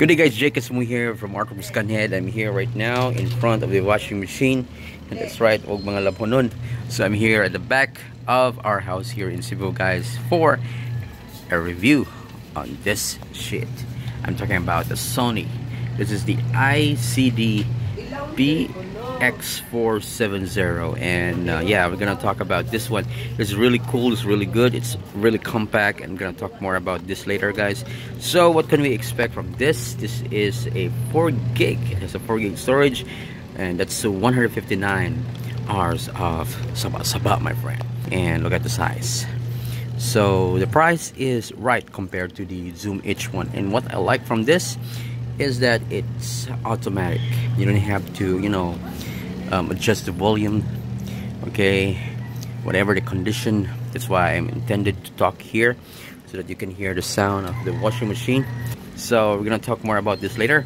Good day guys, Jake Ismo here from Artworks of Scanhead. I'm here right now in front of the washing machine. And that's right, og mga lapunon. So I'm here at the back of our house here in Cebu guys for a review on this shit. I'm talking about the Sony. This is the ICD PX470 and uh, yeah we're gonna talk about this one. It's really cool it's really good it's really compact I'm gonna talk more about this later guys. So what can we expect from this? This is a 4 gig it has a 4 gig storage and that's 159 hours of saba saba my friend. And look at the size. So the price is right compared to the Zoom H1 and what I like from this is that it's automatic. You don't have to you know um, adjust the volume okay? Whatever the condition that's why I'm intended to talk here so that you can hear the sound of the washing machine. So we're gonna talk more about this later.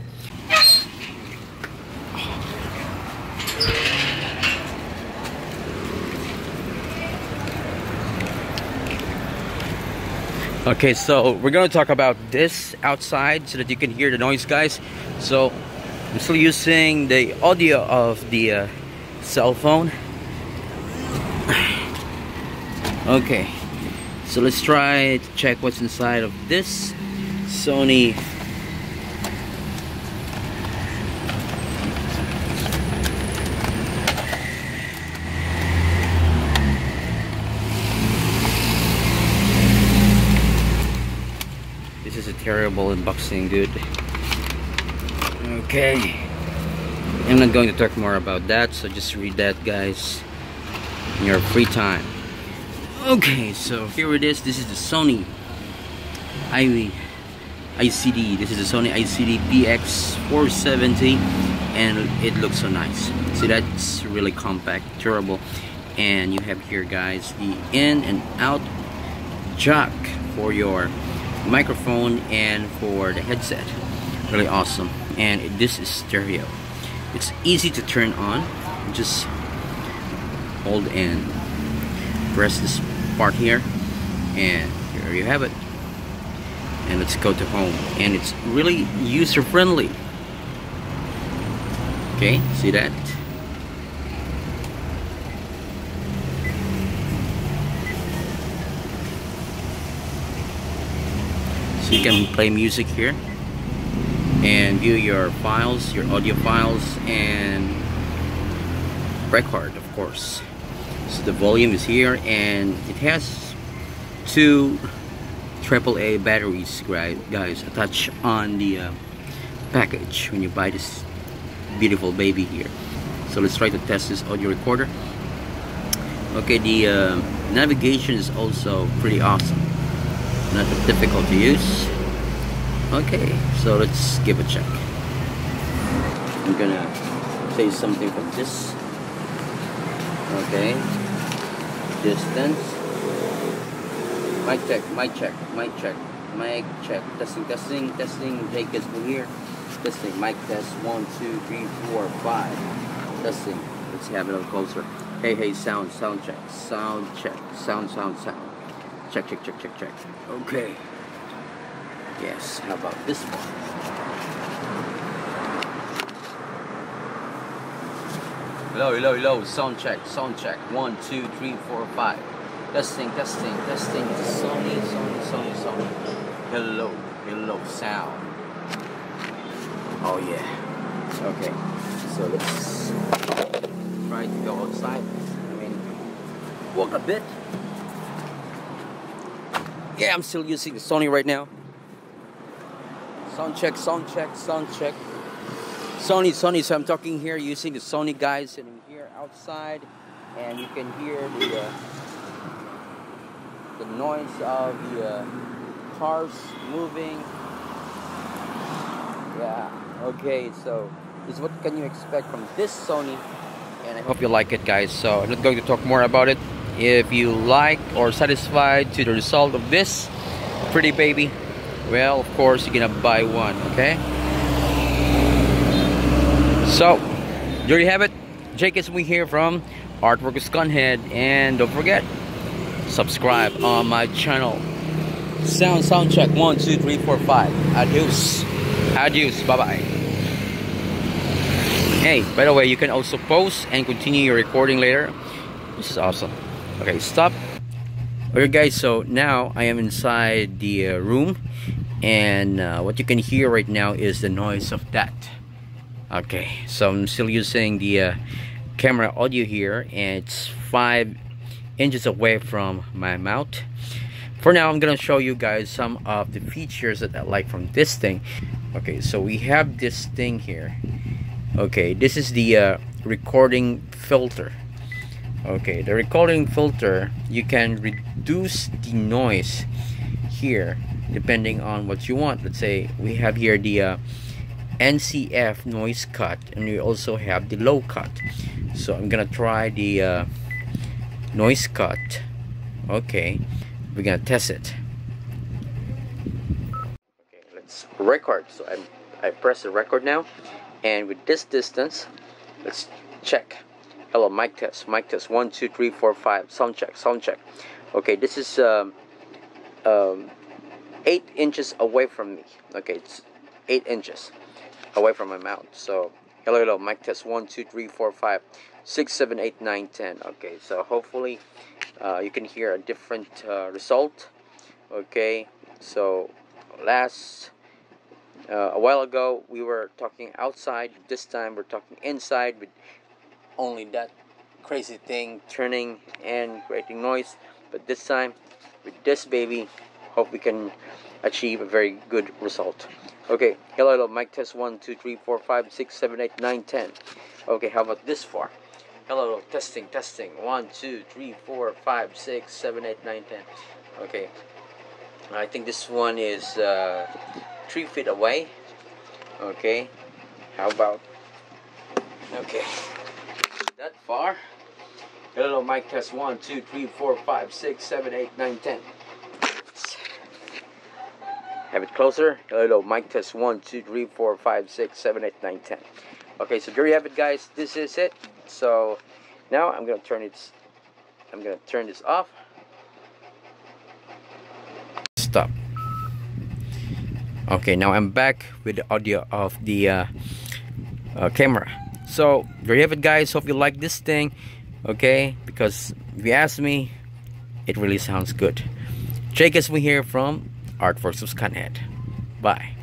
Okay, so we're gonna talk about this outside so that you can hear the noise, guys. So I'm still using the audio of the uh, cell phone. Okay, so let's try to check what's inside of this Sony This is a terrible unboxing, dude. Okay. I'm not going to talk more about that, so just read that, guys, in your free time. Okay, so here it is. This is the Sony I ICD. This is the Sony ICD PX470, and it looks so nice. See, that's really compact, durable, and you have here, guys, the in and out jack for your microphone and for the headset really awesome and this is stereo. It's easy to turn on. Just hold and press this part here and here you have it. And let's go to home. And it's really user friendly okay see that? So you can play music here and view your files your audio files and record of course. So the volume is here and it has two AAA batteries guys attached on the uh, package when you buy this beautiful baby here. So let's try to test this audio recorder. Okay the uh, navigation is also pretty awesome. Not difficult to use okay so let's give a check. I'm gonna say something from this. Okay. Distance. Mic check mic check mic check mic check. Testing testing testing. Jake is here. Testing. Mic test. One two three four five. Testing. Let's have it a closer. Hey hey sound sound check sound check sound sound sound. Check, check, check, check, check. Okay. Yes, how about this one? Hello, hello, hello. Sound check, sound check. One, two, three, four, five. Testing, testing, testing. Sony, Sony, Sony, Sony. Hello, hello, sound. Oh, yeah. Okay. So let's try to go outside. I mean, walk a bit yeah, I'm still using the Sony right now. Sound check, sound check, sound check. Sony, Sony. So I'm talking here using the Sony guys, sitting here outside, and you can hear the uh, the noise of the uh, cars moving. Yeah. Okay. So this is what can you expect from this Sony, and I hope you like it, guys. So I'm not going to talk more about it if you like or satisfied to the result of this pretty baby well of course you're gonna buy one okay so there you have it Jake is we here from Artwork Scanhead and don't forget subscribe on my channel sound sound check one two three four five adios Adios. Bye-bye. Hey, by the way, you can also pause and continue your recording later. This is awesome. Okay, stop. Okay guys, so now I am inside the uh, room and uh, what you can hear right now is the noise of that. Okay, so I'm still using the uh, camera audio here and it's 5 inches away from my mouth. For now I'm gonna show you guys some of the features that I like from this thing. Okay so we have this thing here. Okay this is the uh, recording filter okay the recording filter you can reduce the noise here depending on what you want. Let's say we have here the uh, NCF noise cut and we also have the low cut. So I'm gonna try the uh, noise cut. Okay we're gonna test it. Okay let's record. So I'm I press the record now and with this distance let's check hello mic test mic test. One two three four five. Sound check sound check. Okay this is um, um, eight inches away from me. Okay it's eight inches away from my mouth. So hello hello mic test. One two three four five six seven eight nine ten. Okay so hopefully uh, you can hear a different uh, result. Okay so last uh, a while ago we were talking outside. This time we're talking inside. With only that crazy thing turning and creating noise. But this time with this baby hope we can achieve a very good result. Okay hello hello mic test one two three four five six seven eight nine ten. Okay how about this far? Hello testing testing. One two three four five six seven eight nine ten. Okay. I think this one is uh, three feet away. Okay. How about? Okay that far hello mic test one two three four five six seven eight nine ten have it closer. Hello, mic test one, two, three, four, five, six, seven, eight, nine, ten. Okay, so there you have it, guys. This is it. So now I'm gonna turn it. I'm gonna turn this off. Stop. Okay, now I'm back with the audio of the uh, uh, camera. So there you have it, guys. Hope you like this thing. Okay, because if you ask me, it really sounds good. Jake is me here from Artworks of Scanhead. Bye.